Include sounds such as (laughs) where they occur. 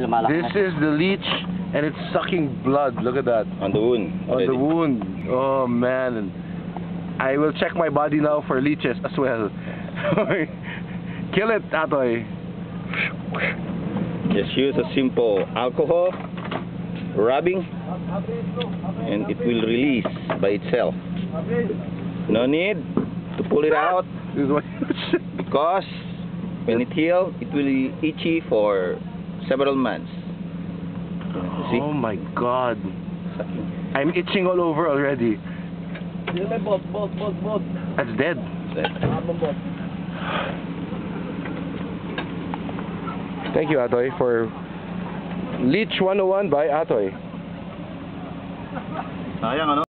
niya lumalaki This is the leech, and it's sucking blood. Look at that. On the wound. On already. the wound. Oh, man. I will check my body now for leeches as well. (laughs) Kill it, Atoy. Just use a simple alcohol, rubbing, and it will release by itself. No need to pull it out (laughs) This is what because when it heals, it will be itchy for several months. See? Oh my god. I'm itching all over already. That's dead. Thank you, Atoy, for Leech 101 by Atoy. Sayang ano?